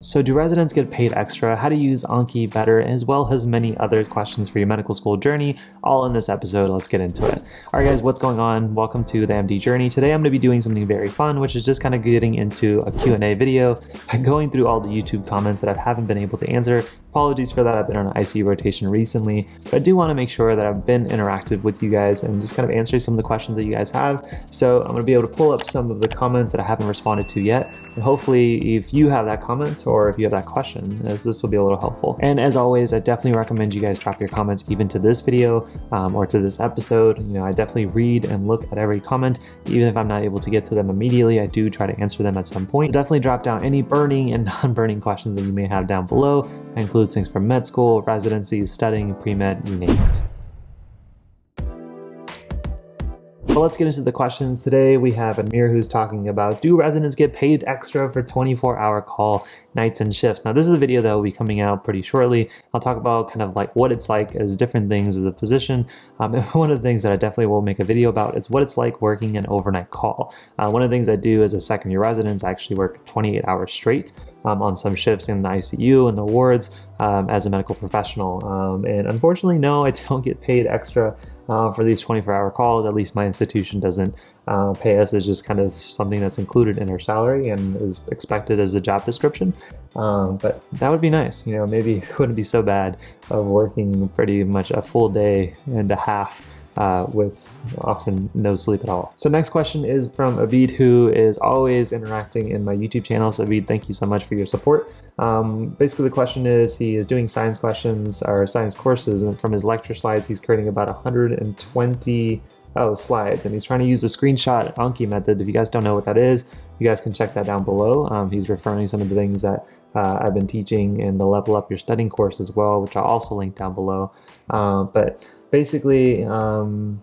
So do residents get paid extra? How to use Anki better, as well as many other questions for your medical school journey, all in this episode. Let's get into it. All right, guys, what's going on? Welcome to the MD journey. Today I'm going to be doing something very fun, which is just kind of getting into a Q&A video by going through all the YouTube comments that I haven't been able to answer. Apologies for that. I've been on an IC rotation recently, but I do want to make sure that I've been interactive with you guys and just kind of answering some of the questions that you guys have. So I'm going to be able to pull up some of the comments that I haven't responded to yet. And hopefully if you have that comment or if you have that question, as this will be a little helpful. And as always, I definitely recommend you guys drop your comments even to this video um, or to this episode. You know, I definitely read and look at every comment, even if I'm not able to get to them immediately, I do try to answer them at some point. So definitely drop down any burning and non-burning questions that you may have down below. That includes things from med school, residencies, studying, pre-med, you name it. But let's get into the questions. Today we have Amir who's talking about do residents get paid extra for 24 hour call nights and shifts? Now this is a video that will be coming out pretty shortly. I'll talk about kind of like what it's like as different things as a physician. Um, and one of the things that I definitely will make a video about is what it's like working an overnight call. Uh, one of the things I do as a second year resident I actually work 28 hours straight um, on some shifts in the ICU and the wards um, as a medical professional. Um, and unfortunately, no, I don't get paid extra uh, for these 24 hour calls. At least my institution doesn't uh, pay us. is just kind of something that's included in our salary and is expected as a job description. Um, but that would be nice. You know, maybe it wouldn't be so bad of working pretty much a full day and a half uh, with often no sleep at all. So next question is from Avid, who is always interacting in my YouTube channel. So Avid, thank you so much for your support. Um, basically, the question is he is doing science questions or science courses, and from his lecture slides, he's creating about 120 oh, slides, and he's trying to use the screenshot Anki method. If you guys don't know what that is, you guys can check that down below. Um, he's referring to some of the things that uh, I've been teaching in the Level Up Your Studying course as well, which I'll also link down below. Uh, but basically um,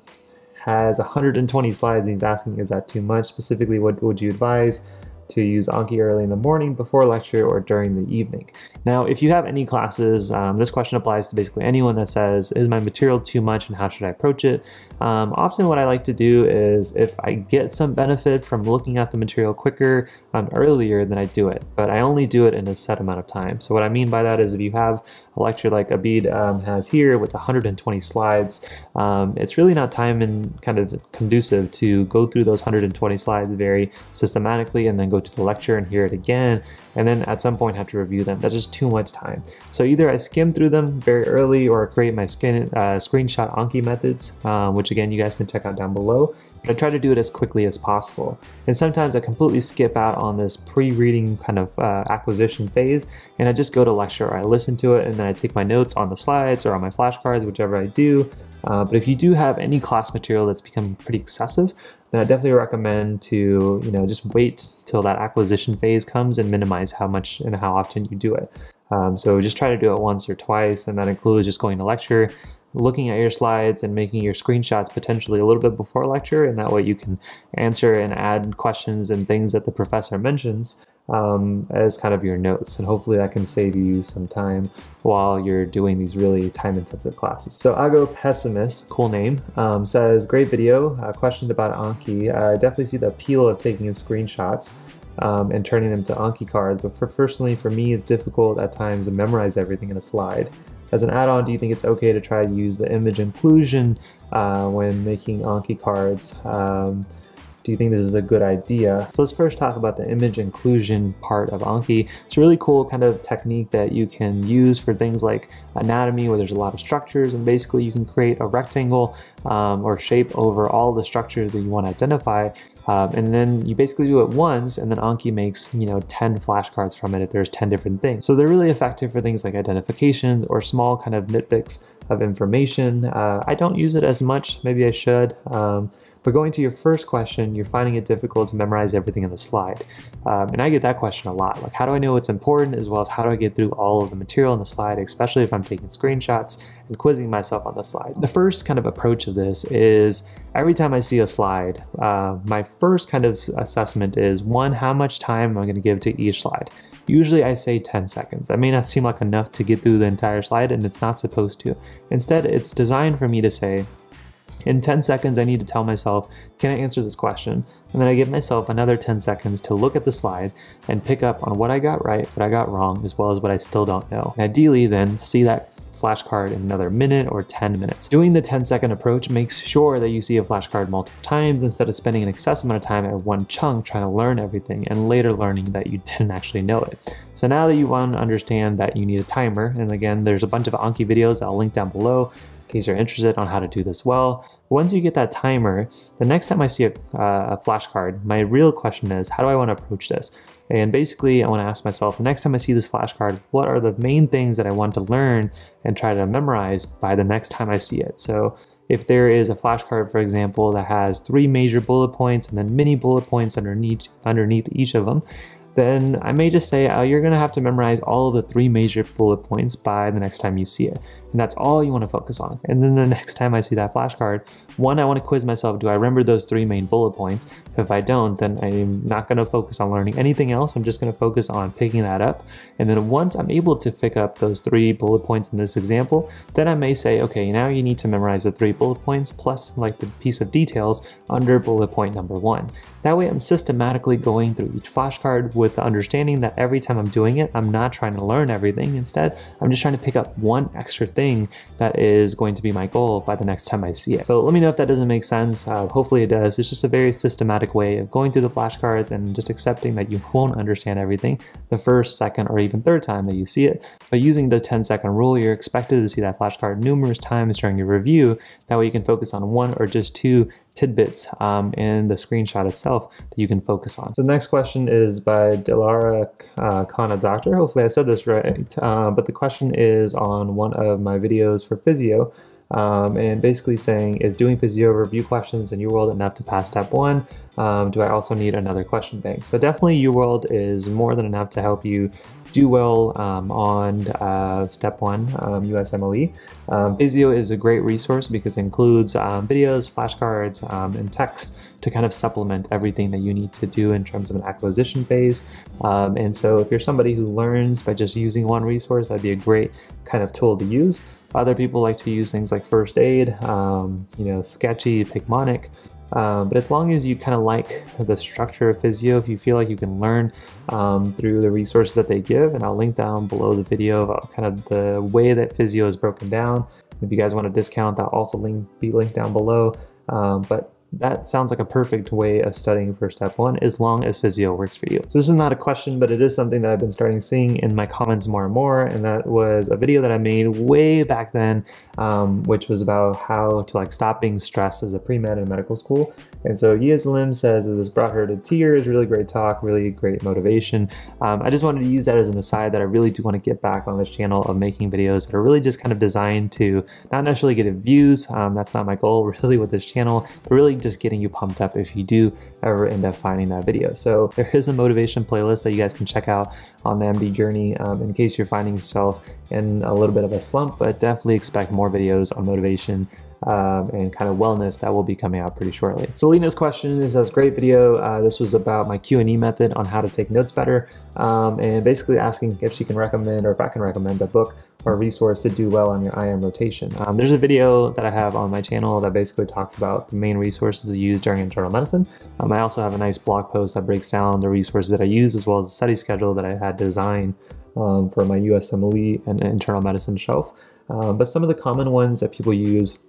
has 120 slides and he's asking is that too much specifically what would you advise to use Anki early in the morning, before lecture, or during the evening. Now, if you have any classes, um, this question applies to basically anyone that says, is my material too much and how should I approach it? Um, often what I like to do is if I get some benefit from looking at the material quicker, um, earlier, then I do it. But I only do it in a set amount of time. So what I mean by that is if you have a lecture like Abid um, has here with 120 slides, um, it's really not time and kind of conducive to go through those 120 slides very systematically and then go to the lecture and hear it again, and then at some point have to review them. That's just too much time. So either I skim through them very early or create my skin, uh, screenshot Anki methods, uh, which again, you guys can check out down below. But I try to do it as quickly as possible. And sometimes I completely skip out on this pre-reading kind of uh, acquisition phase, and I just go to lecture I listen to it, and then I take my notes on the slides or on my flashcards, whichever I do. Uh, but if you do have any class material that's become pretty excessive, then I definitely recommend to you know just wait till that acquisition phase comes and minimize how much and how often you do it. Um, so just try to do it once or twice, and that includes just going to lecture, looking at your slides and making your screenshots potentially a little bit before lecture and that way you can answer and add questions and things that the professor mentions um, as kind of your notes and hopefully that can save you some time while you're doing these really time intensive classes. So Ago Pessimist, cool name, um, says great video, uh, questions about Anki. I definitely see the appeal of taking in screenshots um, and turning them to Anki cards but for personally for me it's difficult at times to memorize everything in a slide. As an add-on, do you think it's okay to try to use the image inclusion uh, when making Anki cards? Um, do you think this is a good idea? So let's first talk about the image inclusion part of Anki. It's a really cool kind of technique that you can use for things like anatomy where there's a lot of structures and basically you can create a rectangle um, or shape over all the structures that you want to identify um, and then you basically do it once and then Anki makes, you know, 10 flashcards from it if there's 10 different things. So they're really effective for things like identifications or small kind of nitpicks of information. Uh, I don't use it as much, maybe I should. Um, but going to your first question, you're finding it difficult to memorize everything in the slide. Um, and I get that question a lot. Like, how do I know what's important as well as how do I get through all of the material in the slide, especially if I'm taking screenshots and quizzing myself on the slide. The first kind of approach of this is every time I see a slide, uh, my first kind of assessment is one, how much time am I going to give to each slide? Usually I say 10 seconds. That may not seem like enough to get through the entire slide and it's not supposed to. Instead, it's designed for me to say, In 10 seconds, I need to tell myself, can I answer this question? And then I give myself another 10 seconds to look at the slide and pick up on what I got right, what I got wrong, as well as what I still don't know. And ideally, then see that flashcard in another minute or 10 minutes. Doing the 10 second approach makes sure that you see a flashcard multiple times instead of spending an excessive amount of time at one chunk trying to learn everything and later learning that you didn't actually know it. So now that you want to understand that you need a timer, and again, there's a bunch of Anki videos I'll link down below case you're interested on how to do this well. Once you get that timer, the next time I see a, uh, a flashcard, my real question is, how do I want to approach this? And basically, I want to ask myself, the next time I see this flashcard, what are the main things that I want to learn and try to memorize by the next time I see it? So if there is a flashcard, for example, that has three major bullet points and then mini bullet points underneath, underneath each of them, then I may just say, oh, you're gonna have to memorize all of the three major bullet points by the next time you see it. And that's all you wanna focus on. And then the next time I see that flashcard, one, I wanna quiz myself, do I remember those three main bullet points? If I don't, then I'm not gonna focus on learning anything else. I'm just gonna focus on picking that up. And then once I'm able to pick up those three bullet points in this example, then I may say, okay, now you need to memorize the three bullet points plus like the piece of details under bullet point number one. That way I'm systematically going through each flashcard with the understanding that every time I'm doing it, I'm not trying to learn everything. Instead, I'm just trying to pick up one extra thing that is going to be my goal by the next time I see it. So let me know if that doesn't make sense. Uh, hopefully it does. It's just a very systematic way of going through the flashcards and just accepting that you won't understand everything the first, second, or even third time that you see it. But using the 10 second rule, you're expected to see that flashcard numerous times during your review. That way you can focus on one or just two tidbits um, in the screenshot itself that you can focus on. So the next question is by Dilara uh, Khanna Doctor. Hopefully I said this right, uh, but the question is on one of my videos for Physeo. Um, and basically saying, is doing Physeo review questions in UWorld enough to pass step one? Um, do I also need another question bank? So definitely UWorld is more than enough to help you do well um, on uh, step one, um, USMLE. Um, Physeo is a great resource because it includes um, videos, flashcards, um, and text to kind of supplement everything that you need to do in terms of an acquisition phase. Um, and so if you're somebody who learns by just using one resource, that'd be a great kind of tool to use. Other people like to use things like first aid, you know, Sketchy, Picmonic, um, but as long as you kind of like the structure of Physeo, if you feel like you can learn um, through the resources that they give, and I'll link down below the video about kind of the way that Physeo is broken down. If you guys want a discount, that'll also link, be linked down below. Um, but that sounds like a perfect way of studying for step one as long as Physeo works for you. So this is not a question, but it is something that I've been starting seeing in my comments more and more. And that was a video that I made way back then, um, which was about how to like stop being stressed as a pre-med in medical school. And so Yia Lim says this brought her to tears, really great talk, really great motivation. Um, I just wanted to use that as an aside that I really do want to get back on this channel of making videos that are really just kind of designed to not necessarily get views. Um, that's not my goal really with this channel, but really just getting you pumped up if you do ever end up finding that video. So there is a motivation playlist that you guys can check out on the MD journey um, in case you're finding yourself in a little bit of a slump, but definitely expect more videos on motivation um, and kind of wellness that will be coming out pretty shortly. Selena's question is a great video. Uh, this was about my Q&E method on how to take notes better um, and basically asking if she can recommend or if I can recommend a book or resource to do well on your IM rotation. Um, there's a video that I have on my channel that basically talks about the main resources to use during internal medicine. Um, I also have a nice blog post that breaks down the resources that I use as well as a study schedule that I had designed um, for my USMLE and internal medicine shelf. Um, but some of the common ones that people use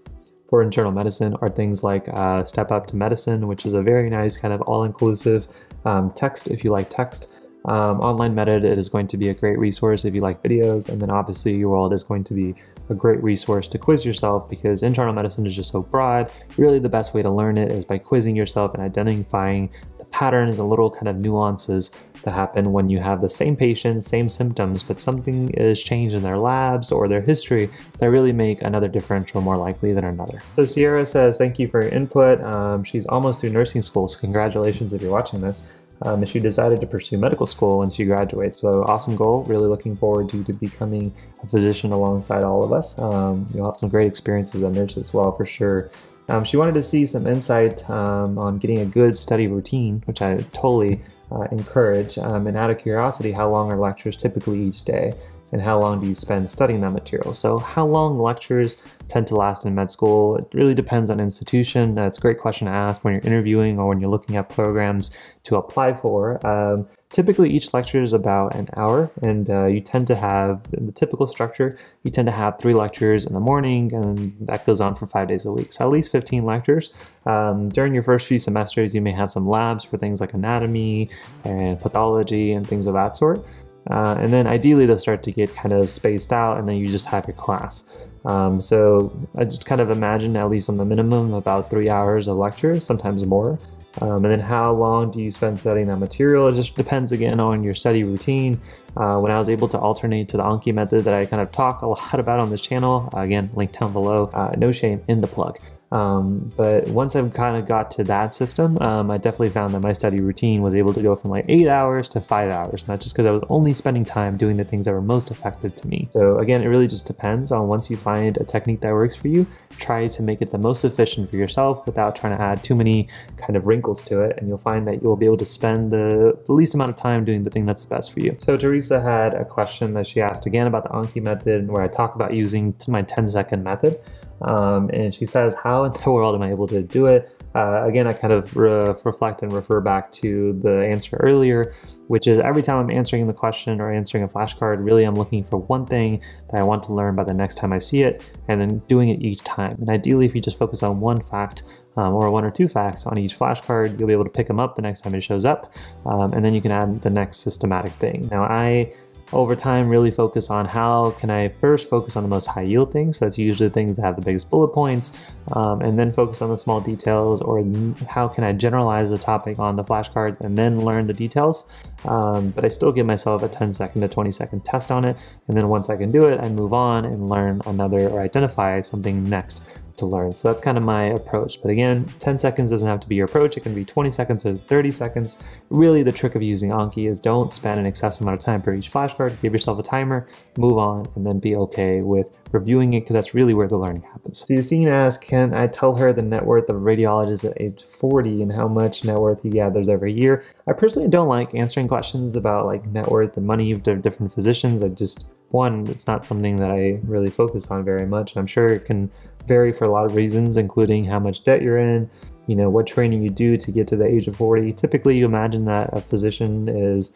for internal medicine are things like uh, Step Up to Medicine, which is a very nice kind of all-inclusive um, text if you like text. Um, OnlineMedEd is going to be a great resource if you like videos, and then obviously UWorld is going to be a great resource to quiz yourself because internal medicine is just so broad. Really, the best way to learn it is by quizzing yourself and identifying the patterns and little kind of nuances that happen when you have the same patient, same symptoms, but something is changed in their labs or their history that really make another differential more likely than another. So Sierra says, thank you for your input. Um, she's almost through nursing school, so congratulations if you're watching this um, she decided to pursue medical school once she graduates. So awesome goal. Really looking forward to, to becoming a physician alongside all of us. Um, you'll have some great experiences as a nurse as well, for sure. Um, she wanted to see some insight um, on getting a good study routine, which I totally uh, encourage. Um, and out of curiosity, how long are lectures typically each day? And how long do you spend studying that material? So, how long lectures tend to last in med school? It really depends on institution. That's a great question to ask when you're interviewing or when you're looking at programs to apply for. Um, Typically, each lecture is about an hour, and uh, you tend to have the typical structure. You tend to have three lectures in the morning, and that goes on for five days a week. So, at least 15 lectures. Um, during your first few semesters, you may have some labs for things like anatomy and pathology and things of that sort. Uh, and then ideally, they'll start to get kind of spaced out, and then you just have your class. Um, so I just kind of imagine, at least on the minimum, about three hours of lecture, sometimes more. Um, and then how long do you spend studying that material? It just depends again on your study routine. Uh, when I was able to alternate to the Anki method that I kind of talk a lot about on this channel, again, link down below, uh, no shame in the plug. Um, but once I've kind of got to that system, um, I definitely found that my study routine was able to go from like eight hours to five hours, not just because I was only spending time doing the things that were most effective to me. So again, it really just depends on once you find a technique that works for you, try to make it the most efficient for yourself without trying to add too many kind of wrinkles to it. And you'll find that you'll be able to spend the, least amount of time doing the thing that's best for you. So Teresa had a question that she asked again about the Anki method where I talk about using my 10 second method. Um, and she says, How in the world am I able to do it? Uh, again, I kind of re reflect and refer back to the answer earlier, which is every time I'm answering the question or answering a flashcard, really I'm looking for one thing that I want to learn by the next time I see it, and then doing it each time. And ideally, if you just focus on one fact, um, or one or two facts on each flashcard, you'll be able to pick them up the next time it shows up, um, and then you can add the next systematic thing. Now, I over time really focus on how can I first focus on the most high yield things. So that's usually the things that have the biggest bullet points, um, and then focus on the small details, or how can I generalize the topic on the flashcards and then learn the details. Um, but I still give myself a 10 second to 20 second test on it, and then once I can do it, I move on and learn another or identify something next to learn. So that's kind of my approach. But again, 10 seconds doesn't have to be your approach. It can be 20 seconds or 30 seconds. Really, the trick of using Anki is don't spend an excessive amount of time per each flashcard. Give yourself a timer, move on, and then be okay with reviewing it because that's really where the learning happens. So Yassine asks, can I tell her the net worth of a radiologist at age 40 and how much net worth he gathers every year? I personally don't like answering questions about like net worth and money of different physicians. I just, one, it's not something that I really focus on very much. I'm sure it can vary for a lot of reasons, including how much debt you're in, you know, what training you do to get to the age of 40. Typically, you imagine that a physician is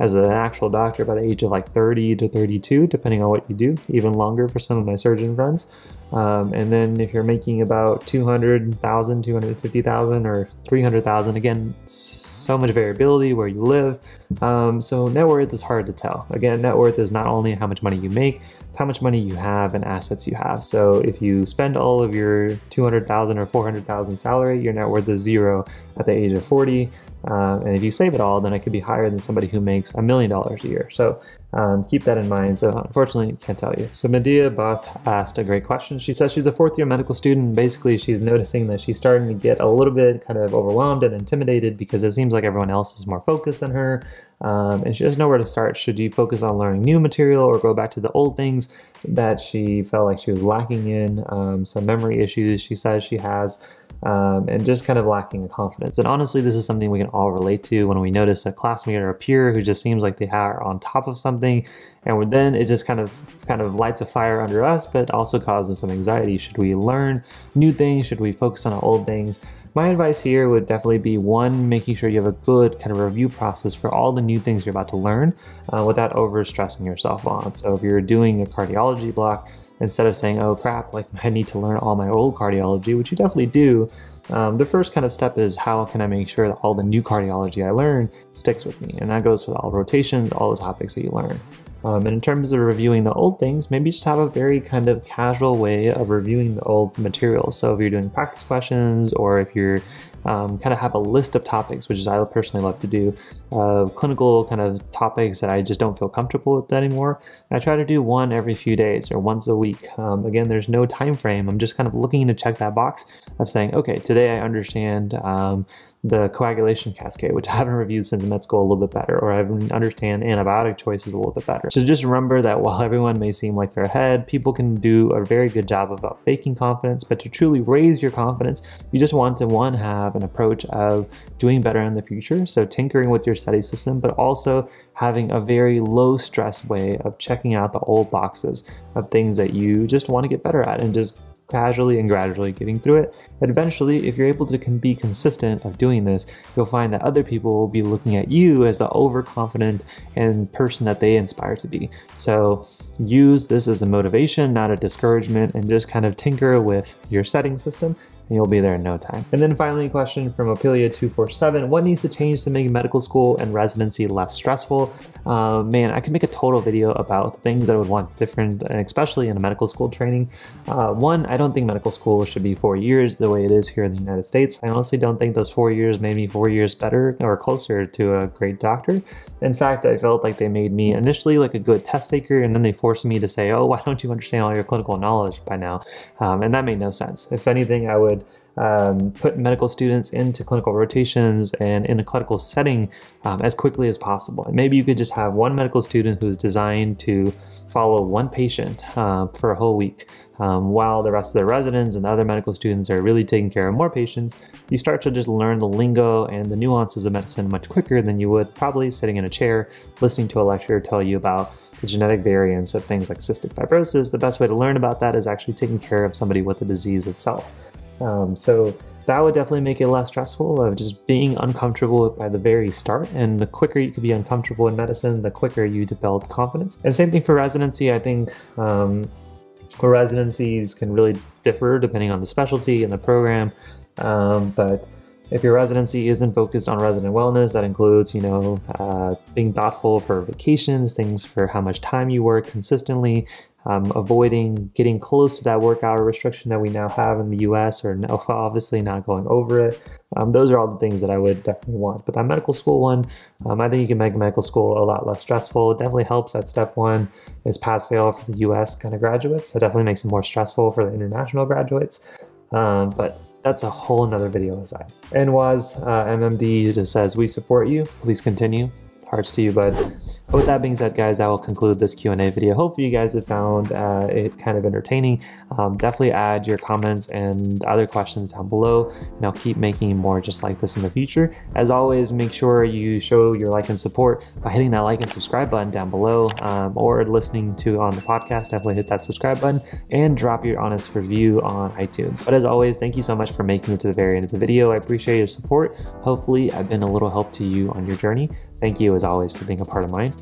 as an actual doctor by the age of like 30 to 32, depending on what you do, even longer for some of my surgeon friends. Um, and then if you're making about 200,000, 250,000 or 300,000, again, so much variability where you live. Um, so net worth is hard to tell. Again, net worth is not only how much money you make, how much money you have and assets you have. So if you spend all of your 200,000 or 400,000 salary, your net worth is zero at the age of 40. Um, and if you save it all, then it could be higher than somebody who makes a million dollars a year. So um, keep that in mind. So unfortunately, can't tell you. So Medea Bath asked a great question. She says she's a fourth year medical student. Basically, she's noticing that she's starting to get a little bit kind of overwhelmed and intimidated because it seems like everyone else is more focused than her. Um, and she doesn't know where to start. Should she focus on learning new material or go back to the old things that she felt like she was lacking in? Um, some memory issues she says she has um, and just kind of lacking in confidence. And honestly, this is something we can all relate to when we notice a classmate or a peer who just seems like they are on top of something, and then it just kind of kind of lights a fire under us, but also causes some anxiety. Should we learn new things? Should we focus on old things? My advice here would definitely be one, making sure you have a good kind of review process for all the new things you're about to learn uh, without over stressing yourself on. So if you're doing a cardiology block, instead of saying, oh crap, like I need to learn all my old cardiology, which you definitely do, um, the first kind of step is how can I make sure that all the new cardiology I learn sticks with me? And that goes with all rotations, all the topics that you learn. Um, and in terms of reviewing the old things, maybe just have a very kind of casual way of reviewing the old material. So if you're doing practice questions or if you're um, kind of have a list of topics, which is I personally love to do, uh, clinical kind of topics that I just don't feel comfortable with anymore. And I try to do one every few days or once a week. Um, again, there's no time frame. I'm just kind of looking to check that box of saying, okay, today I understand um, the coagulation cascade, which I haven't reviewed since med school a little bit better, or I understand antibiotic choices a little bit better. So just remember that while everyone may seem like they're ahead, people can do a very good job about faking confidence, but to truly raise your confidence, you just want to one, have an approach of doing better in the future. So tinkering with your study system, but also having a very low stress way of checking out the old boxes of things that you just want to get better at and just casually and gradually getting through it. And eventually, if you're able to be consistent of doing this, you'll find that other people will be looking at you as the overconfident and person that they inspire to be. So use this as a motivation, not a discouragement, and just kind of tinker with your setting system you'll be there in no time. And then finally, a question from Apelia247, what needs to change to make medical school and residency less stressful? Uh, man, I could make a total video about things that I would want different, especially in a medical school training. Uh, one, I don't think medical school should be four years the way it is here in the United States. I honestly don't think those four years made me four years better or closer to a great doctor. In fact, I felt like they made me initially like a good test taker and then they forced me to say, oh, why don't you understand all your clinical knowledge by now? Um, and that made no sense. If anything, I would um, put medical students into clinical rotations and in a clinical setting um, as quickly as possible. And maybe you could just have one medical student who's designed to follow one patient uh, for a whole week, um, while the rest of the residents and other medical students are really taking care of more patients. You start to just learn the lingo and the nuances of medicine much quicker than you would probably sitting in a chair listening to a lecturer tell you about the genetic variants of things like cystic fibrosis. The best way to learn about that is actually taking care of somebody with the disease itself. Um, so that would definitely make it less stressful of just being uncomfortable by the very start. And the quicker you can be uncomfortable in medicine, the quicker you develop confidence. And same thing for residency. I think um, residencies can really differ depending on the specialty and the program. Um, but if your residency isn't focused on resident wellness, that includes, you know, uh, being thoughtful for vacations, things for how much time you work consistently, um, avoiding getting close to that work hour restriction that we now have in the US, or no, obviously not going over it. Um, those are all the things that I would definitely want. But that medical school one, um, I think you can make medical school a lot less stressful. It definitely helps that step one is pass fail for the US kind of graduates. It definitely makes it more stressful for the international graduates. Um, but that's a whole nother video aside. And was uh, MMD just says, we support you. Please continue. Hearts to you, bud. But with that being said, guys, that will conclude this Q&A video. Hopefully you guys have found uh, it kind of entertaining. Um, definitely add your comments and other questions down below, and I'll keep making more just like this in the future. As always, make sure you show your like and support by hitting that like and subscribe button down below, um, or listening to on the podcast, definitely hit that subscribe button, and drop your honest review on iTunes. But as always, thank you so much for making it to the very end of the video. I appreciate your support. Hopefully I've been a little help to you on your journey. Thank you as always for being a part of mine.